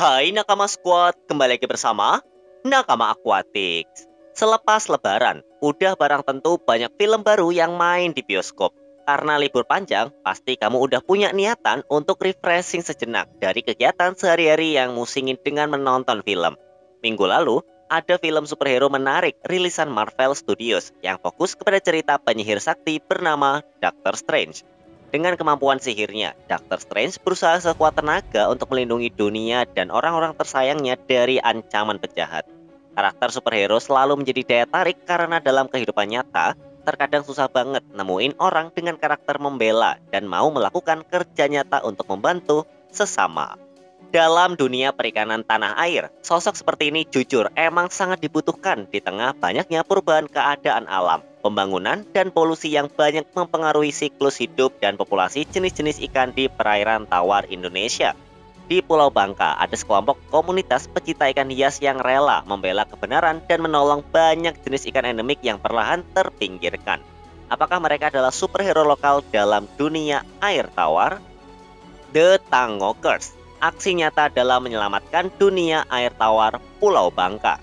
Hai Nakama Squad, kembali lagi bersama Nakama Aquatics. Selepas lebaran, udah barang tentu banyak film baru yang main di bioskop. Karena libur panjang, pasti kamu udah punya niatan untuk refreshing sejenak dari kegiatan sehari-hari yang musingin dengan menonton film. Minggu lalu, ada film superhero menarik rilisan Marvel Studios yang fokus kepada cerita penyihir sakti bernama Doctor Strange. Dengan kemampuan sihirnya, Doctor Strange berusaha sekuat tenaga untuk melindungi dunia dan orang-orang tersayangnya dari ancaman penjahat. Karakter superhero selalu menjadi daya tarik karena dalam kehidupan nyata, terkadang susah banget nemuin orang dengan karakter membela dan mau melakukan kerja nyata untuk membantu sesama. Dalam dunia perikanan tanah air, sosok seperti ini jujur emang sangat dibutuhkan di tengah banyaknya perubahan keadaan alam, pembangunan, dan polusi yang banyak mempengaruhi siklus hidup dan populasi jenis-jenis ikan di perairan tawar Indonesia. Di Pulau Bangka, ada sekelompok komunitas pecinta ikan hias yang rela membela kebenaran dan menolong banyak jenis ikan endemik yang perlahan terpinggirkan. Apakah mereka adalah superhero lokal dalam dunia air tawar? The Tangokers aksi nyata dalam menyelamatkan dunia air tawar Pulau Bangka.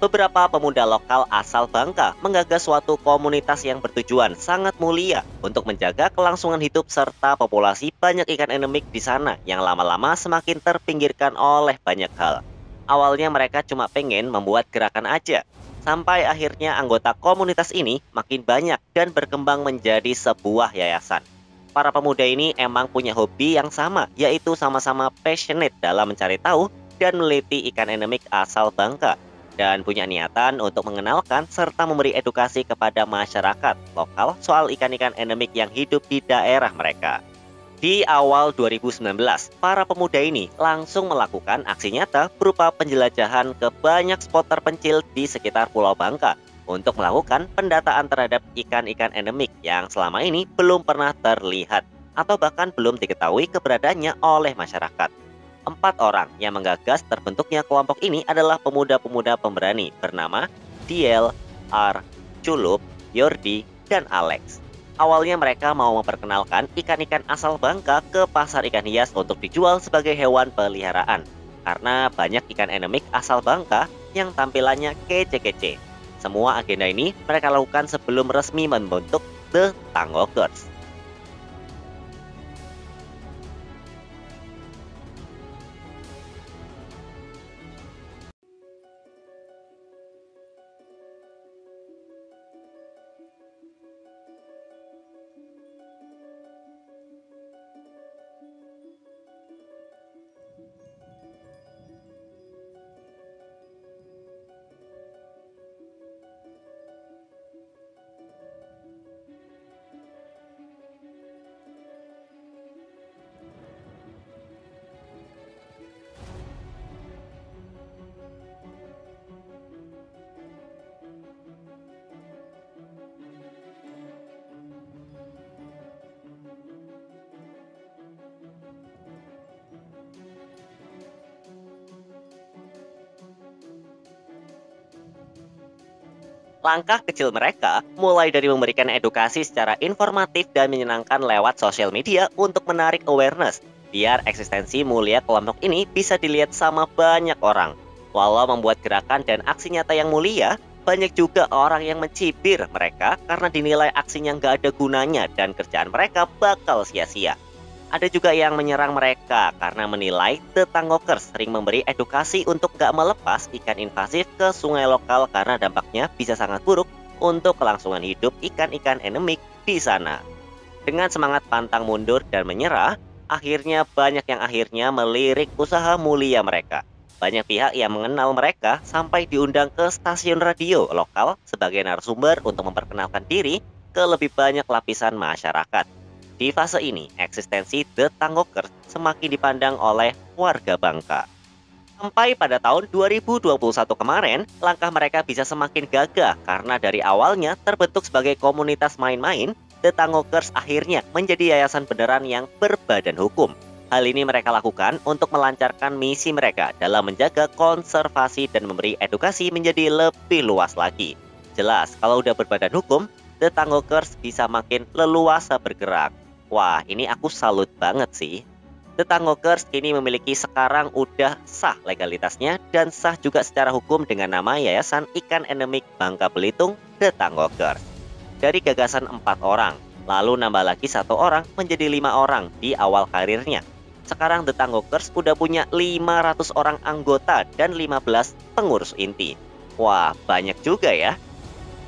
Beberapa pemuda lokal asal Bangka menggagas suatu komunitas yang bertujuan sangat mulia untuk menjaga kelangsungan hidup serta populasi banyak ikan endemik di sana yang lama-lama semakin terpinggirkan oleh banyak hal. Awalnya mereka cuma pengen membuat gerakan aja, sampai akhirnya anggota komunitas ini makin banyak dan berkembang menjadi sebuah yayasan para pemuda ini emang punya hobi yang sama, yaitu sama-sama passionate dalam mencari tahu dan meliti ikan endemik asal Bangka dan punya niatan untuk mengenalkan serta memberi edukasi kepada masyarakat lokal soal ikan-ikan endemik yang hidup di daerah mereka. Di awal 2019, para pemuda ini langsung melakukan aksi nyata berupa penjelajahan ke banyak spot terpencil di sekitar Pulau Bangka untuk melakukan pendataan terhadap ikan-ikan endemik yang selama ini belum pernah terlihat atau bahkan belum diketahui keberadaannya oleh masyarakat. Empat orang yang menggagas terbentuknya kelompok ini adalah pemuda-pemuda pemberani bernama Diel, R, Culup, Yordi, dan Alex. Awalnya mereka mau memperkenalkan ikan-ikan asal Bangka ke pasar ikan hias untuk dijual sebagai hewan peliharaan. Karena banyak ikan endemik asal Bangka yang tampilannya kece-kece semua agenda ini mereka lakukan sebelum resmi membentuk The Tango Girls. Langkah kecil mereka mulai dari memberikan edukasi secara informatif dan menyenangkan lewat sosial media untuk menarik awareness, biar eksistensi mulia kelompok ini bisa dilihat sama banyak orang. Walau membuat gerakan dan aksi nyata yang mulia, banyak juga orang yang mencibir mereka karena dinilai aksinya nggak ada gunanya dan kerjaan mereka bakal sia-sia. Ada juga yang menyerang mereka karena menilai The Tangokers sering memberi edukasi untuk gak melepas ikan invasif ke sungai lokal karena dampaknya bisa sangat buruk untuk kelangsungan hidup ikan-ikan endemik di sana. Dengan semangat pantang mundur dan menyerah, akhirnya banyak yang akhirnya melirik usaha mulia mereka. Banyak pihak yang mengenal mereka sampai diundang ke stasiun radio lokal sebagai narasumber untuk memperkenalkan diri ke lebih banyak lapisan masyarakat. Di fase ini, eksistensi The Tangokers semakin dipandang oleh warga Bangka. Sampai pada tahun 2021 kemarin, langkah mereka bisa semakin gagah karena dari awalnya terbentuk sebagai komunitas main-main, The Tangokers akhirnya menjadi yayasan beneran yang berbadan hukum. Hal ini mereka lakukan untuk melancarkan misi mereka dalam menjaga konservasi dan memberi edukasi menjadi lebih luas lagi. Jelas, kalau udah berbadan hukum, The Tangokers bisa makin leluasa bergerak. Wah, ini aku salut banget sih. The Tangokers kini memiliki sekarang udah sah legalitasnya dan sah juga secara hukum dengan nama Yayasan Ikan Endemik Bangka Belitung The. Dari gagasan empat orang, lalu nambah lagi satu orang menjadi lima orang di awal karirnya. Sekarang The udah punya 500 orang anggota dan 15 pengurus inti. Wah, banyak juga ya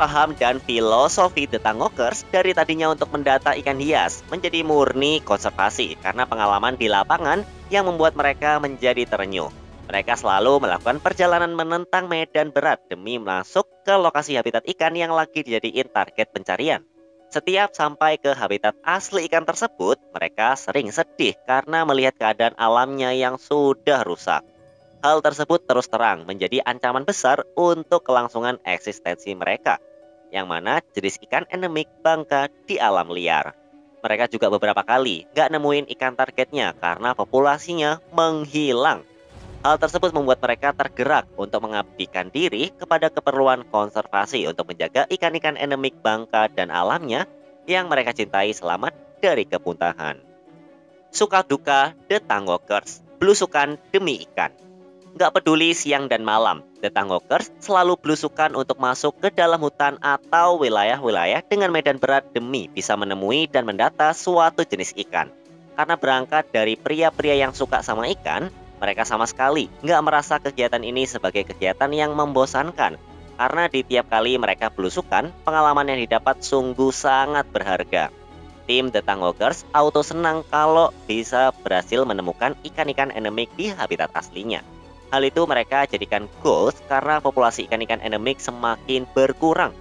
paham dan filosofi The Tangokers dari tadinya untuk mendata ikan hias menjadi murni konservasi karena pengalaman di lapangan yang membuat mereka menjadi terenyuh. Mereka selalu melakukan perjalanan menentang medan berat demi masuk ke lokasi habitat ikan yang lagi dijadiin target pencarian. Setiap sampai ke habitat asli ikan tersebut, mereka sering sedih karena melihat keadaan alamnya yang sudah rusak. Hal tersebut terus terang menjadi ancaman besar untuk kelangsungan eksistensi mereka yang mana jenis ikan endemik bangka di alam liar. Mereka juga beberapa kali nggak nemuin ikan targetnya karena populasinya menghilang. Hal tersebut membuat mereka tergerak untuk mengabdikan diri kepada keperluan konservasi untuk menjaga ikan-ikan endemik bangka dan alamnya yang mereka cintai selamat dari kepuntahan. Suka duka The Tangokers, belusukan demi ikan. Nggak peduli siang dan malam, The Tangokers selalu belusukan untuk masuk ke dalam hutan atau wilayah-wilayah dengan medan berat demi bisa menemui dan mendata suatu jenis ikan. Karena berangkat dari pria-pria yang suka sama ikan, mereka sama sekali nggak merasa kegiatan ini sebagai kegiatan yang membosankan. Karena di tiap kali mereka belusukan, pengalaman yang didapat sungguh sangat berharga. Tim The Tangokers auto senang kalau bisa berhasil menemukan ikan-ikan endemik di habitat aslinya. Hal itu mereka jadikan goals karena populasi ikan-ikan endemik semakin berkurang.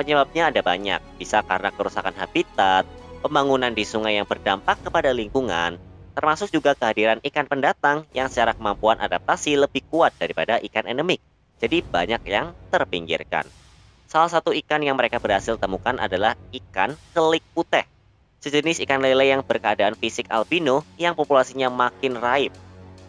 Penyebabnya ada banyak, bisa karena kerusakan habitat, pembangunan di sungai yang berdampak kepada lingkungan, termasuk juga kehadiran ikan pendatang yang secara kemampuan adaptasi lebih kuat daripada ikan endemik. Jadi banyak yang terpinggirkan. Salah satu ikan yang mereka berhasil temukan adalah ikan kelik putih. Sejenis ikan lele yang berkeadaan fisik albino yang populasinya makin raib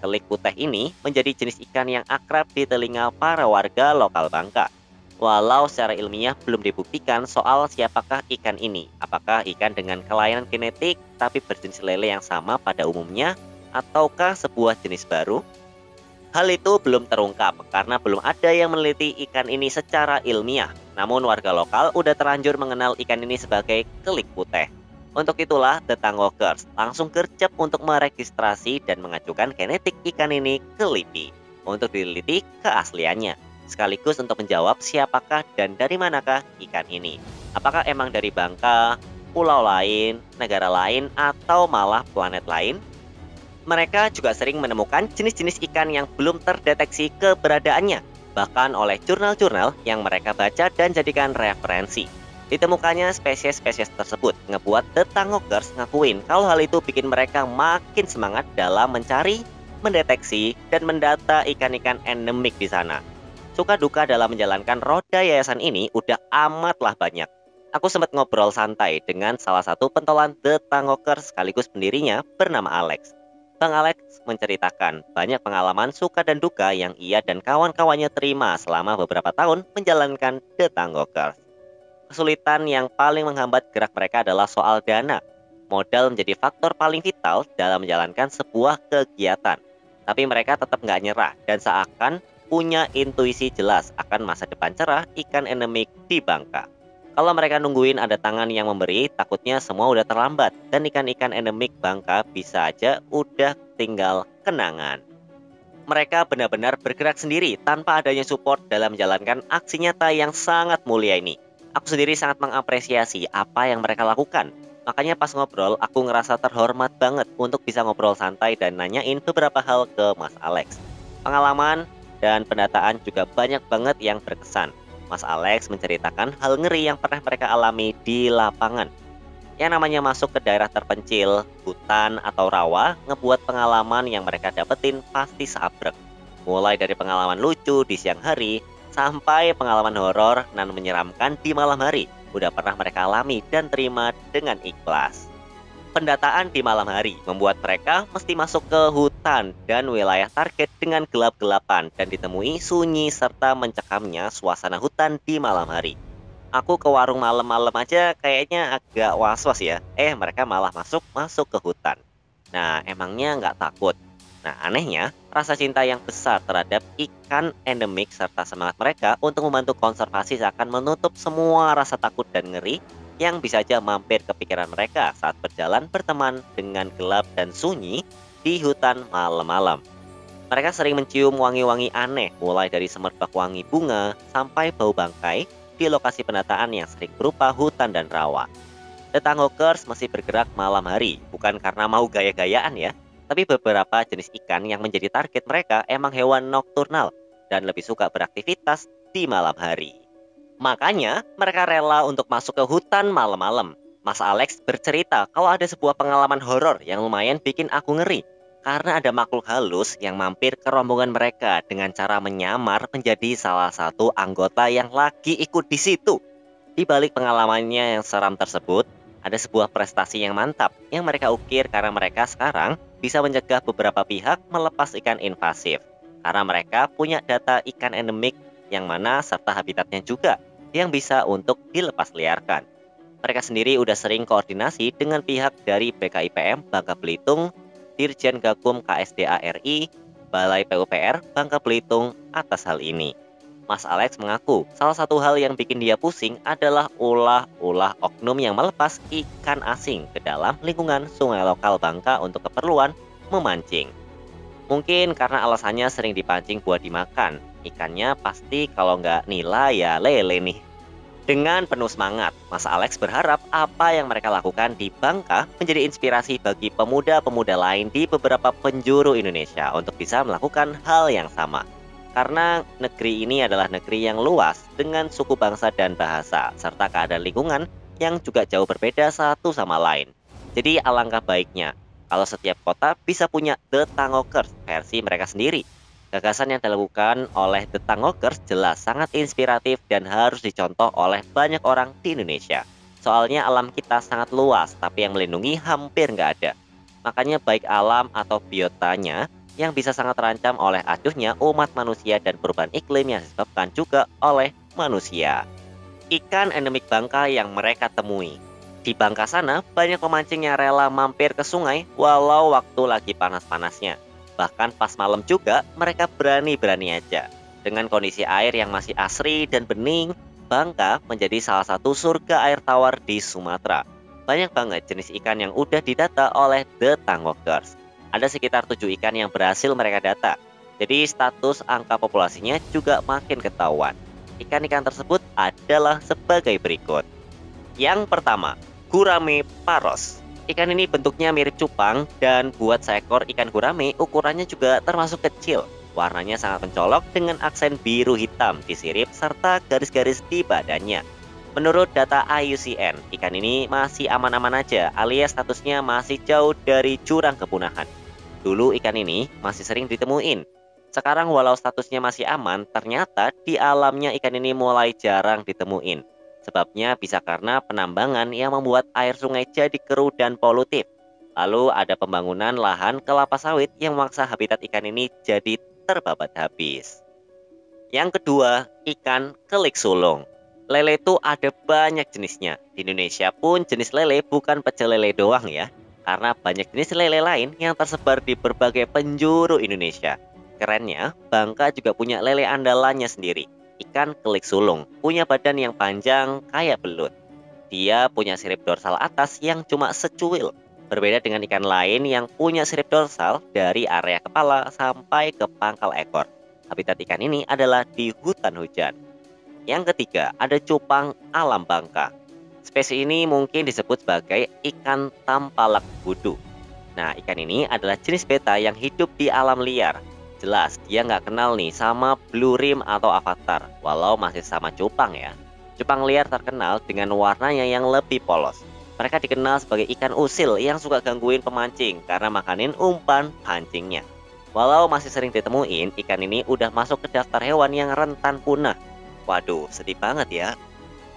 Kelik putih ini menjadi jenis ikan yang akrab di telinga para warga lokal Bangka. Walau secara ilmiah belum dibuktikan soal siapakah ikan ini, apakah ikan dengan kelainan genetik tapi berjenis lele yang sama pada umumnya, ataukah sebuah jenis baru? Hal itu belum terungkap karena belum ada yang meneliti ikan ini secara ilmiah. Namun warga lokal udah terlanjur mengenal ikan ini sebagai kelik putih. Untuk itulah The Tangokers langsung gercep untuk meregistrasi dan mengajukan genetik ikan ini ke LIPI untuk diliti keasliannya, sekaligus untuk menjawab siapakah dan dari manakah ikan ini. Apakah emang dari Bangka, pulau lain, negara lain, atau malah planet lain? Mereka juga sering menemukan jenis-jenis ikan yang belum terdeteksi keberadaannya, bahkan oleh jurnal-jurnal yang mereka baca dan jadikan referensi. Ditemukannya spesies-spesies tersebut ngebuat The Tangokers ngakuin kalau hal itu bikin mereka makin semangat dalam mencari, mendeteksi, dan mendata ikan-ikan endemik di sana. Suka duka dalam menjalankan roda yayasan ini udah amatlah banyak. Aku sempat ngobrol santai dengan salah satu pentolan The sekaligus pendirinya bernama Alex. Bang Alex menceritakan banyak pengalaman suka dan duka yang ia dan kawan-kawannya terima selama beberapa tahun menjalankan The. Kesulitan yang paling menghambat gerak mereka adalah soal dana. Modal menjadi faktor paling vital dalam menjalankan sebuah kegiatan. Tapi mereka tetap nggak nyerah dan seakan punya intuisi jelas akan masa depan cerah ikan endemik di Bangka. Kalau mereka nungguin ada tangan yang memberi, takutnya semua udah terlambat dan ikan-ikan endemik Bangka bisa aja udah tinggal kenangan. Mereka benar-benar bergerak sendiri tanpa adanya support dalam menjalankan aksi nyata yang sangat mulia ini. Aku sendiri sangat mengapresiasi apa yang mereka lakukan. Makanya pas ngobrol, aku ngerasa terhormat banget untuk bisa ngobrol santai dan nanyain beberapa hal ke Mas Alex. Pengalaman dan pendataan juga banyak banget yang berkesan. Mas Alex menceritakan hal ngeri yang pernah mereka alami di lapangan. Yang namanya masuk ke daerah terpencil, hutan atau rawa, ngebuat pengalaman yang mereka dapetin pasti sabrek. Mulai dari pengalaman lucu di siang hari, sampai pengalaman horor dan menyeramkan di malam hari udah pernah mereka alami dan terima dengan ikhlas. Pendataan di malam hari membuat mereka mesti masuk ke hutan dan wilayah target dengan gelap-gelapan dan ditemui sunyi serta mencekamnya suasana hutan di malam hari. Aku ke warung malam-malam aja kayaknya agak was-was ya. Eh, mereka malah masuk masuk ke hutan. Nah, emangnya nggak takut? Nah, anehnya, rasa cinta yang besar terhadap ikan endemik serta semangat mereka untuk membantu konservasi seakan menutup semua rasa takut dan ngeri yang bisa saja mampir ke pikiran mereka saat berjalan berteman dengan gelap dan sunyi di hutan malam-malam. Mereka sering mencium wangi-wangi aneh, mulai dari semerbak wangi bunga sampai bau bangkai di lokasi penataan yang sering berupa hutan dan rawa. The Tanghawkers masih bergerak malam hari, bukan karena mau gaya-gayaan ya, tapi beberapa jenis ikan yang menjadi target mereka emang hewan nokturnal dan lebih suka beraktivitas di malam hari. Makanya mereka rela untuk masuk ke hutan malam-malam. Mas Alex bercerita kalau ada sebuah pengalaman horor yang lumayan bikin aku ngeri karena ada makhluk halus yang mampir ke rombongan mereka dengan cara menyamar menjadi salah satu anggota yang lagi ikut di situ. Di balik pengalamannya yang seram tersebut, ada sebuah prestasi yang mantap yang mereka ukir karena mereka sekarang bisa mencegah beberapa pihak melepas ikan invasif karena mereka punya data ikan endemik yang mana serta habitatnya juga yang bisa untuk dilepas liarkan. Mereka sendiri udah sering koordinasi dengan pihak dari BKIPM Bangka Belitung, Dirjen Gakum KSDA RI, Balai PUPR Bangka Belitung atas hal ini. Mas Alex mengaku salah satu hal yang bikin dia pusing adalah ulah-ulah oknum yang melepas ikan asing ke dalam lingkungan sungai lokal Bangka untuk keperluan memancing. Mungkin karena alasannya sering dipancing buat dimakan, ikannya pasti kalau nggak nila ya lele nih. Dengan penuh semangat, Mas Alex berharap apa yang mereka lakukan di Bangka menjadi inspirasi bagi pemuda-pemuda lain di beberapa penjuru Indonesia untuk bisa melakukan hal yang sama karena negeri ini adalah negeri yang luas dengan suku bangsa dan bahasa, serta keadaan lingkungan yang juga jauh berbeda satu sama lain. Jadi alangkah baiknya kalau setiap kota bisa punya The Tangokers versi mereka sendiri. Gagasan yang dilakukan oleh The Tangokers jelas sangat inspiratif dan harus dicontoh oleh banyak orang di Indonesia. Soalnya alam kita sangat luas, tapi yang melindungi hampir nggak ada. Makanya baik alam atau biotanya yang bisa sangat terancam oleh acuhnya umat manusia dan perubahan iklim yang disebabkan juga oleh manusia. Ikan endemik Bangka yang mereka temui. Di Bangka sana, banyak pemancing yang rela mampir ke sungai walau waktu lagi panas-panasnya. Bahkan pas malam juga, mereka berani-berani aja. Dengan kondisi air yang masih asri dan bening, Bangka menjadi salah satu surga air tawar di Sumatera. Banyak banget jenis ikan yang udah didata oleh The Tangwalkers ada sekitar tujuh ikan yang berhasil mereka data. Jadi status angka populasinya juga makin ketahuan. Ikan-ikan tersebut adalah sebagai berikut. Yang pertama, gurame paros. Ikan ini bentuknya mirip cupang dan buat seekor ikan gurame ukurannya juga termasuk kecil. Warnanya sangat mencolok dengan aksen biru hitam di sirip serta garis-garis di badannya. Menurut data IUCN, ikan ini masih aman-aman aja alias statusnya masih jauh dari jurang kepunahan. Dulu ikan ini masih sering ditemuin. Sekarang walau statusnya masih aman, ternyata di alamnya ikan ini mulai jarang ditemuin. Sebabnya bisa karena penambangan yang membuat air sungai jadi keruh dan polutif. Lalu ada pembangunan lahan kelapa sawit yang memaksa habitat ikan ini jadi terbabat habis. Yang kedua, ikan kelik sulung. Lele itu ada banyak jenisnya. Di Indonesia pun jenis lele bukan pecel lele doang ya karena banyak jenis lele lain yang tersebar di berbagai penjuru Indonesia. Kerennya, Bangka juga punya lele andalannya sendiri, ikan kelik sulung, punya badan yang panjang kayak belut. Dia punya sirip dorsal atas yang cuma secuil, berbeda dengan ikan lain yang punya sirip dorsal dari area kepala sampai ke pangkal ekor. Habitat ikan ini adalah di hutan hujan. Yang ketiga, ada cupang alam Bangka. Spesies ini mungkin disebut sebagai ikan tampalak budu. Nah, ikan ini adalah jenis beta yang hidup di alam liar. Jelas, dia nggak kenal nih sama blue rim atau avatar, walau masih sama cupang ya. Cupang liar terkenal dengan warnanya yang lebih polos. Mereka dikenal sebagai ikan usil yang suka gangguin pemancing karena makanin umpan pancingnya. Walau masih sering ditemuin, ikan ini udah masuk ke daftar hewan yang rentan punah. Waduh, sedih banget ya.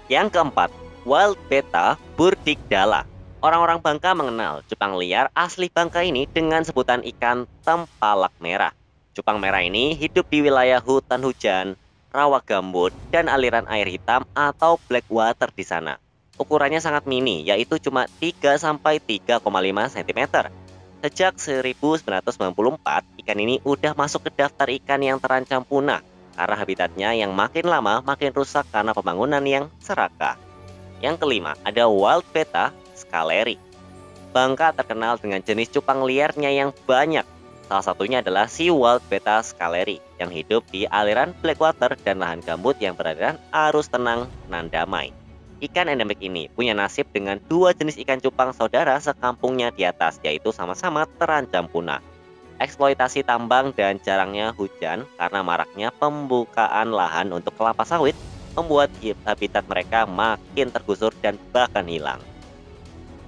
Yang keempat, Wild Beta Burdigdala. Orang-orang Bangka mengenal cupang liar asli Bangka ini dengan sebutan ikan tempalak merah. Cupang merah ini hidup di wilayah hutan hujan, rawa gambut, dan aliran air hitam atau black water di sana. Ukurannya sangat mini, yaitu cuma 3 3,5 cm. Sejak 1994, ikan ini udah masuk ke daftar ikan yang terancam punah karena habitatnya yang makin lama makin rusak karena pembangunan yang serakah. Yang kelima, ada wild beta scaleri. Bangka terkenal dengan jenis cupang liarnya yang banyak. Salah satunya adalah si wild beta scaleri yang hidup di aliran blackwater dan lahan gambut yang beraliran arus tenang nan damai. Ikan endemik ini punya nasib dengan dua jenis ikan cupang saudara sekampungnya di atas, yaitu sama-sama terancam punah. Eksploitasi tambang dan jarangnya hujan karena maraknya pembukaan lahan untuk kelapa sawit membuat habitat mereka makin tergusur dan bahkan hilang.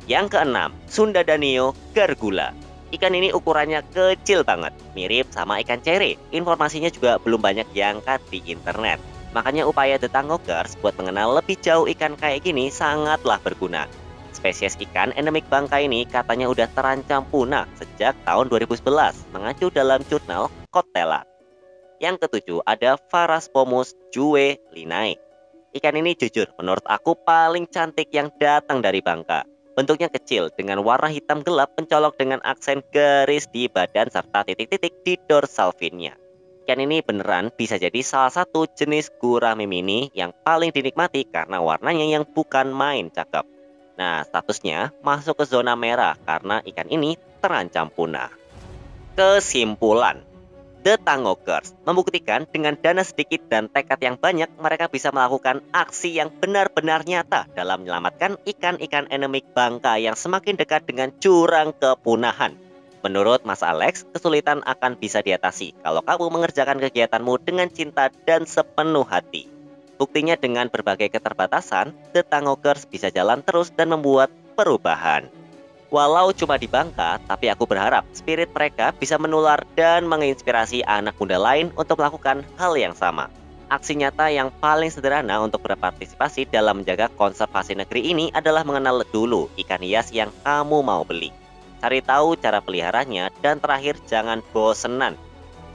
Yang keenam, Sunda Danio gargula. Ikan ini ukurannya kecil banget, mirip sama ikan cere. Informasinya juga belum banyak diangkat di internet. Makanya upaya The Tangogers buat mengenal lebih jauh ikan kayak gini sangatlah berguna. Spesies ikan endemik Bangka ini katanya udah terancam punah sejak tahun 2011 mengacu dalam jurnal Kotela. Yang ketujuh ada Pharaspomus jue linae. Ikan ini jujur menurut aku paling cantik yang datang dari Bangka. Bentuknya kecil dengan warna hitam gelap mencolok dengan aksen garis di badan serta titik-titik di dorsal finnya. Ikan ini beneran bisa jadi salah satu jenis gurame mini yang paling dinikmati karena warnanya yang bukan main cakep. Nah, statusnya masuk ke zona merah karena ikan ini terancam punah. Kesimpulan, The Tangokers membuktikan dengan dana sedikit dan tekad yang banyak mereka bisa melakukan aksi yang benar-benar nyata dalam menyelamatkan ikan-ikan endemik Bangka yang semakin dekat dengan jurang kepunahan. Menurut Mas Alex, kesulitan akan bisa diatasi kalau kamu mengerjakan kegiatanmu dengan cinta dan sepenuh hati. Buktinya dengan berbagai keterbatasan, The Tangokers bisa jalan terus dan membuat perubahan. Walau cuma di Bangka, tapi aku berharap spirit mereka bisa menular dan menginspirasi anak muda lain untuk melakukan hal yang sama. Aksi nyata yang paling sederhana untuk berpartisipasi dalam menjaga konservasi negeri ini adalah mengenal dulu ikan hias yang kamu mau beli cari tahu cara peliharanya, dan terakhir jangan bosenan.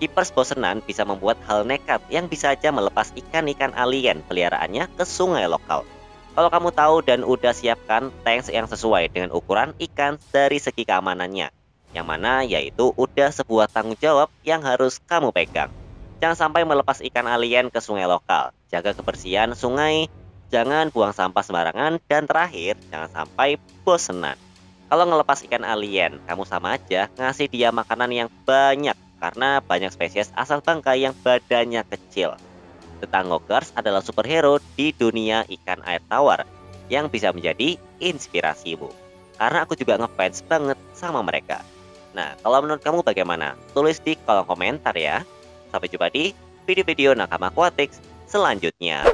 Keepers bosenan bisa membuat hal nekat yang bisa aja melepas ikan-ikan alien peliharaannya ke sungai lokal. Kalau kamu tahu dan udah siapkan tanks yang sesuai dengan ukuran ikan dari segi keamanannya, yang mana yaitu udah sebuah tanggung jawab yang harus kamu pegang. Jangan sampai melepas ikan alien ke sungai lokal, jaga kebersihan sungai, jangan buang sampah sembarangan, dan terakhir jangan sampai bosenan. Kalau ngelepas ikan alien, kamu sama aja ngasih dia makanan yang banyak karena banyak spesies asal bangka yang badannya kecil. Tetangokers adalah superhero di dunia ikan air tawar yang bisa menjadi inspirasimu. Karena aku juga ngefans banget sama mereka. Nah, kalau menurut kamu bagaimana? Tulis di kolom komentar ya. Sampai jumpa di video-video Nakama Aquatics selanjutnya.